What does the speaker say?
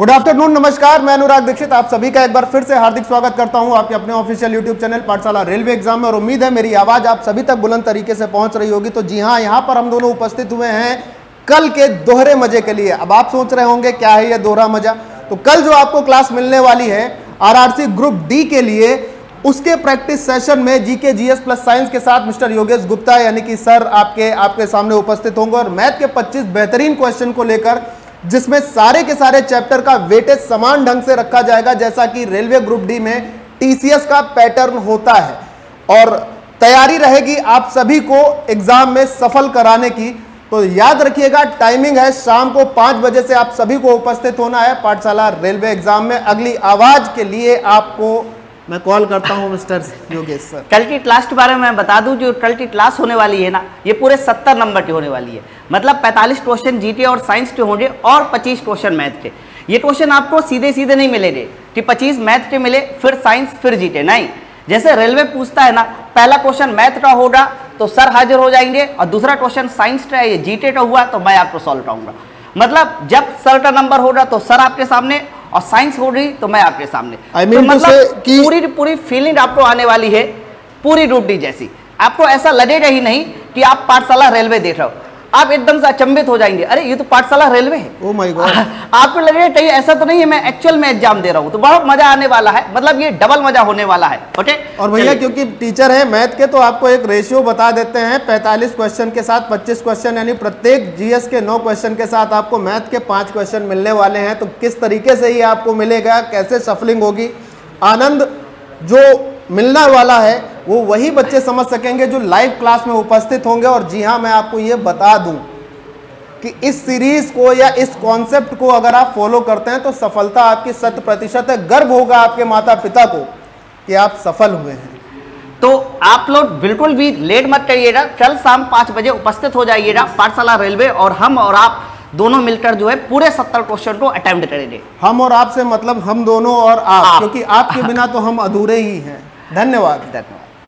Good afternoon नमस्कार, मैं अनुराग दीक्षित, आप सभी का एक बार फिर से हार्दिक स्वागत करता हूँ आपके अपने official YouTube channel Pathshala railway exam में, और उम्मीद है मेरी आवाज़ आप सभी तक बुलंद तरीके से पहुँच रही होगी। तो जी हाँ, यहाँ पर हम दोनों उपस्थित हुए हैं कल के दोहरे मज़े के लिए। अब आप सोच रहे होंगे, क्या है ये दोहरा मज़ा? तो कल जो आपको क्लास मिलने वाली है आरआरसी ग्रुप डी के लिए, उसके प्रैक्टिस सेशन में जीके जीएस प्लस साइंस के साथ मिस्टर योगेश गुप्ता, यानी कि सर आपके आपके सामने उपस्थित होंगे। और मैथ के 25 बेहतरीन क्वेश्चन को लेकर जिसमें सारे के सारे चैप्टर का वेटेज समान ढंग से रखा जाएगा, जैसा कि रेलवे ग्रुप डी में टीसीएस का पैटर्न होता है। और तैयारी रहेगी आप सभी को एग्ज़ाम में सफल कराने की। तो याद रखिएगा टाइमिंग है, शाम को पाँच बजे से आप सभी को उपस्थित होना है। पाठशाला रेलवे एग्ज़ाम में। अगली आवाज़ के लिए आपको मैं कॉल करता हूँ, मिस्टर योगेश सर। कल की क्लास के बारे में बता दूँ, जो कल की क्लास होने वाली है ना, ये पूरे सत्तर नंबर की होने वाली है। मतलब 45 क्वेश्चन जीके और साइंस के होंगे और 25 क्वेश्चन मैथ के। ये क्वेश्चन आपको सीधे सीधे नहीं मिलेंगे, कि 25 मैथ के मिले, फिर साइंस फिर जीके नहीं। जैसे रेलवे पूछता है ना, पहला क्वेश्चन मैथ का होगा तो सर हाजिर हो जाएँगे, और दूसरा क्वेश्चन साइंस का ये जीटे का हुआ तो मैं आपको सॉल्व कराऊँगा। मतलब जब सर का नंबर होगा तो सर आपके सामने और साइंस हो रही तो मैं आपके सामने। I mean तो मतलब कि- पूरी पूरी फीलिंग आपको आने वाली है पूरी डूबडी जैसी। आपको ऐसा लगेगा ही नहीं कि आप पाठशाला रेलवे देख रहे हो। आप एकदम से अचंभित हो जाएँगे। अरे ये तो पाठशाला रेलवे है। ओ माय गॉड आपको लगेगा कहीं ऐसा तो नहीं है मैं एक्चुअल में एग्ज़ाम दे रहा हूँ। तो बहुत मज़ा आने वाला है। मतलब ये डबल मज़ा होने वाला है। ओके और भैया क्योंकि टीचर है मैथ के तो आपको एक रेशियो बता देते हैं। 45 क्वेश्चन के साथ 25 क्वेश्चन यानी प्रत्येक जीएस के नौ क्वेश्चन के साथ आपको मैथ के पाँच क्वेश्चन मिलने वाले हैं। तो किस तरीके से ये आपको मिलेगा कैसे सफलिंग होगी आनंद जो मिलने वाला है वो वही बच्चे समझ सकेंगे जो लाइव क्लास में उपस्थित होंगे। और जी हाँ मैं आपको ये बता दूँ कि इस सीरीज़ को या इस कॉन्सेप्ट को अगर आप फॉलो करते हैं तो सफलता आपकी शत प्रतिशत है। गर्व होगा आपके माता पिता को कि आप सफल हुए हैं। तो आप लोग बिल्कुल भी लेट मत करिएगा। कल शाम पाँच बजे उपस्थित हो जाइएगा पाठशाला रेलवे और हम और आप दोनों मिलकर जो है पूरे सत्तर क्वेश्चन को अटेम्प्ट करेंगे। हम और आपसे मतलब हम दोनों और आप आप। क्योंकि आपके बिना तो हम अधूरे ही हैं। धन्यवाद। धन्यवाद।